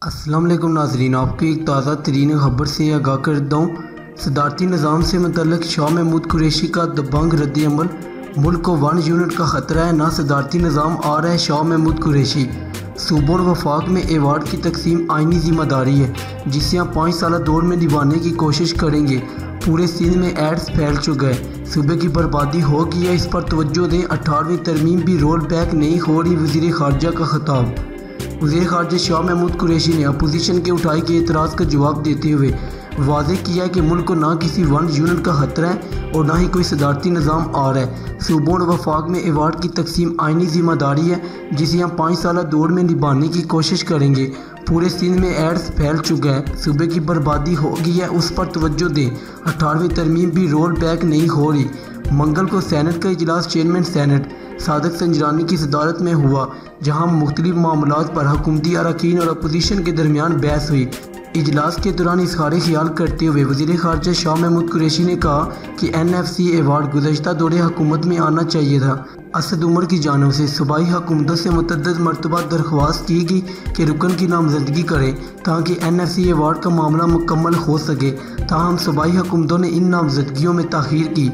السلام علیکم ناظرین، آپ کو ایک تازہ ترین خبر سے آگاہ کرتا ہوں۔ صدارتی نظام سے متعلق شاہ محمود قریشی کا دبنگ رد عمل، ملک کو ون یونٹ کا خطرہ ہے، نہ صدارتی نظام آ رہا ہے شاہ محمود قریشی۔ صوبوں اور وفاق میں ایوارڈ کی تقسیم آئینی ذمہ داری ہے، جسے ہم پانچ سالہ دور میں نبھانے کی کوشش کریں گے۔ پورے سندھ میں ایڈز پھیل چکا ہے صوبے کی بربادی ہو گئی ہے، اس پر توجہ دیں۔ اٹھارویں ترمیم بھی رول بیک نہیں ہو رہی۔ وزیر خارجہ کا خطاب۔ وزیر خارجہ شاہ محمود قریشی نے اپوزیشن کے اٹھائی کے اعتراض کا جواب دیتے ہوئے واضح کیا کہ ملک کو نہ کسی ون یونٹ کا خطرہ ہے اور نہ ہی کوئی صدارتی نظام آ رہا ہے۔ صوبوں اور وفاق میں ایوارڈ کی تقسیم آئینی ذمہ داری ہے، جسے ہم پانچ سالہ دور میں نبھانے کی کوشش کریں گے۔ پورے سندھ میں ایڈز پھیل چکا ہے صوبے کی بربادی ہو گئی ہے، اس پر توجہ دیں۔ اٹھارویں ترمیم بھی رول بیک نہیں ہو رہی۔ منگل کو سینٹ کا اجلاس چیئرمین سینٹ صادق سنجرانی کی صدارت میں ہوا، جہاں مختلف معاملات پر حکومتی اراکین اور اپوزیشن کے درمیان بحث ہوئی۔ اجلاس کے دوران اظہار خیال کرتے ہوئے وزیر خارجہ شاہ محمود قریشی نے کہا کہ این ایف سی ایوارڈ گزشتہ دور حکومت میں آنا چاہیے تھا۔ اسد عمر کی جانب سے صوبائی حکومتوں سے متعدد مرتبہ درخواست کی گئی کہ رکن کی نامزدگی کریں تاکہ این ایف سی ایوارڈ کا معاملہ مکمل ہو سکے، تاہم صوبائی حکومتوں نے ان نامزدگیوں میں تاخیر کی۔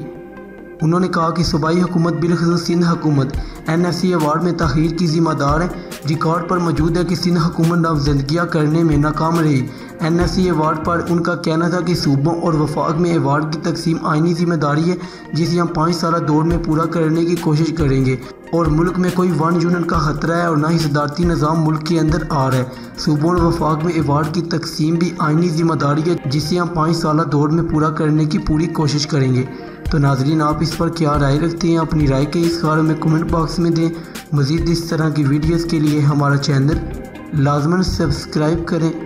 انہوں نے کہا کہ صوبائی حکومت بالخصوص سندھ حکومت این ایف سی ایوارڈ میں تاخیر کی ذمہ دار ہے۔ ریکارڈ پر موجود ہے کہ سندھ حکومت نامزدگیاں کرنے میں ناکام رہی۔ این ایف سی ایوارڈ پر ان کا کہنا تھا کہ صوبوں اور وفاق میں ایوارڈ کی تقسیم آئینی ذمہ داری ہے، جسے ہم پانچ سالہ دور میں پورا کرنے کی کوشش کریں گے۔ اور ملک میں کوئی ون یونٹ کا خطرہ ہے اور نہ ہی صدارتی نظام ملک کے اندر آ رہا ہے۔ صوبوں اور وفاق میں ایوارڈ کی تقسیم بھی آئینی ذمہ داری ہے، جسے ہم پانچ سالہ دور میں پورا کرنے کی پوری کوشش کریں گے۔ تو ناظرین، آپ اس پر کیا رائے رکھتے ہیں؟ اپنی رائے کے اس خبر میں کمنٹ باکس میں دیں۔ مزید اس طرح کی ویڈیوز کے لیے ہمارا چینل لازمن سبسکرائب کریں۔